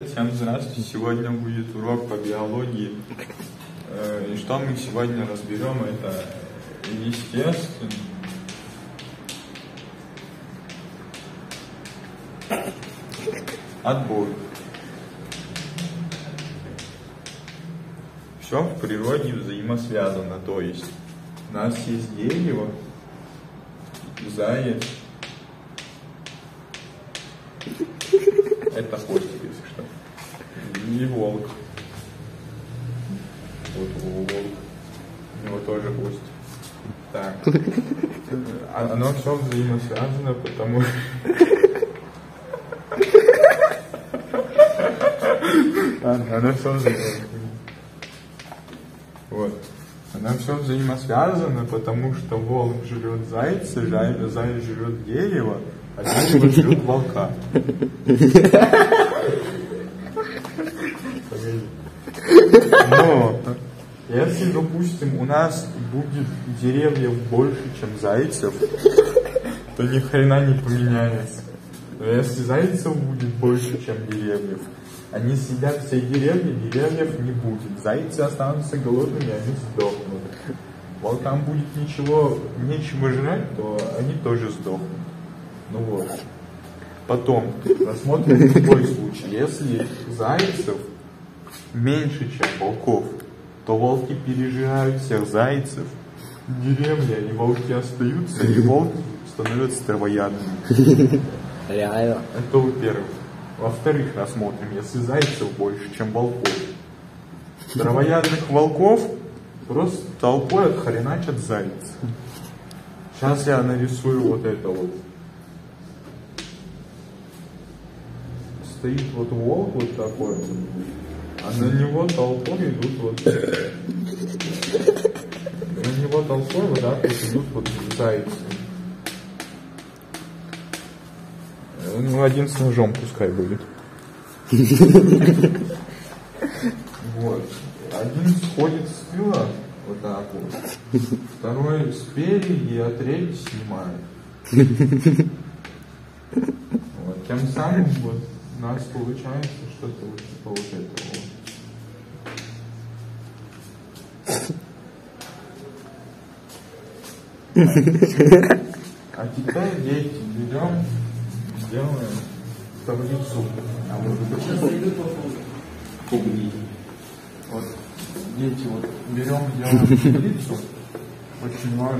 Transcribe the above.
Всем здравствуйте. Сегодня будет урок по биологии. Э, И что мы сегодня разберем, это естественно. Отбор. Все в природе взаимосвязано. То есть у нас есть дерево, заяц. Это что. И волк. Вот волк. У него тоже хвост. Так. Оно все взаимосвязано, потому А, Оно все взаимосвязано. Вот. Оно все взаимосвязано, потому что волк жрет зайца, заяц жрет дерево, а дерево жрет волка. Но если, допустим, у нас будет деревьев больше, чем зайцев, то ни хрена не поменяется. Но если зайцев будет больше, чем деревьев, они съедят все деревья, деревьев не будет. Зайцы останутся голодными, они сдохнут. Волкам будет ничего, нечего жрать, то они тоже сдохнут. Ну вот. Потом рассмотрим другой случай. Если зайцев меньше, чем волков, то волки пережирают всех зайцев. В деревне они волки остаются, и волки становятся травоядными. Реально. Это во-первых. Во-вторых, рассмотрим, если зайцев больше, чем волков. Травоядных волков просто толпой отхреначат зайца. Сейчас я нарисую вот это вот. Стоит вот волк вот такой, а на него толпой идут вот... На него толпой вот так вот идут вот зайцы. Ну, один с ножом пускай будет. Вот. Один сходит с тыла, вот так вот. Второй спереди, а третий снимает. Вот. Тем самым вот у нас получается что-то вот типа. А теперь, дети, берем, делаем таблицу. А может быть, клубники. Вот, дети, вот берем, делаем таблицу. Очень важно.